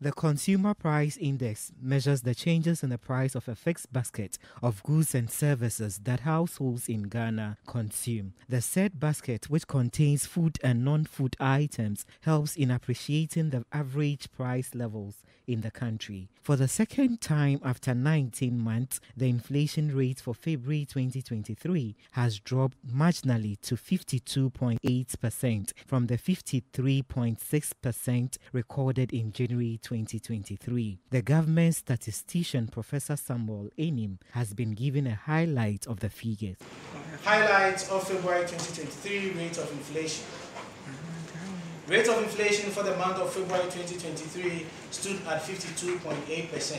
The Consumer Price Index measures the changes in the price of a fixed basket of goods and services that households in Ghana consume. The said basket, which contains food and non food items, helps in appreciating the average price levels in the country. For the second time after 19 months, the inflation rate for February 2023 has dropped marginally to 52.8% from the 53.6% recorded in January 2023. The government statistician Professor Samuel Annim has been given a highlight of the figures. Highlights of February 2023 rate of inflation. Rate of inflation for the month of February 2023 stood at 52.8%.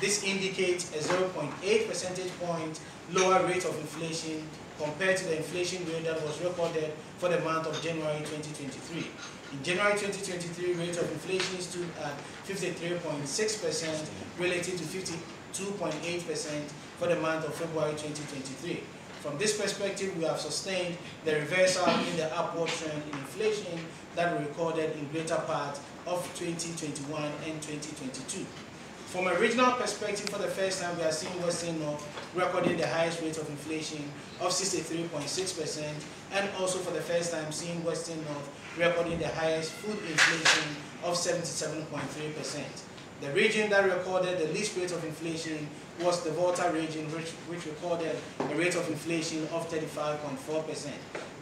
This indicates a 0.8 percentage point lower rate of inflation compared to the inflation rate that was recorded for the month of January 2023. In January 2023, rate of inflation stood at 53.6% relative to 52.8% for the month of February 2023. From this perspective, we have sustained the reversal in the upward trend in inflation that we recorded in greater part of 2021 and 2022. From a regional perspective, for the first time, we are seeing Western North recording the highest rate of inflation of 63.6%, and also for the first time, seeing Western North recording the highest food inflation of 77.3%. The region that recorded the least rate of inflation was the Volta region, which, which recorded a rate of inflation of 35.4%.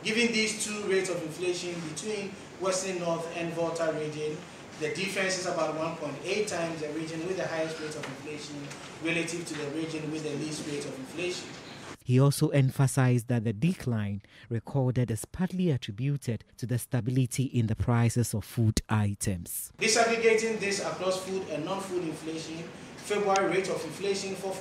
Given these two rates of inflation between Western North and Volta region, the difference is about 1.8 times the region with the highest rate of inflation relative to the region with the least rate of inflation. He also emphasized that the decline recorded is partly attributed to the stability in the prices of food items. Disaggregating this across food and non-food inflation, February rate of inflation for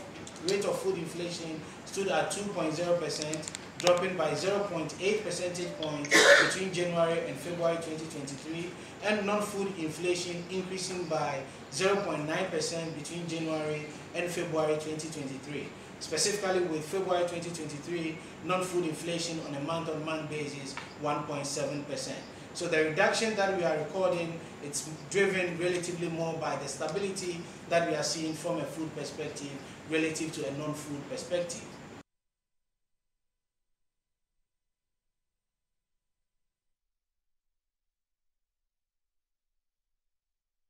rate of food inflation stood at 2.0%, dropping by 0.8 percentage points between January and February 2023, and non-food inflation increasing by 0.9% between January and February 2023. Specifically with February 2023, non-food inflation on a month-on-month -month basis, 1.7%. So the reduction that we are recording, it's driven relatively more by the stability that we are seeing from a food perspective relative to a non-food perspective.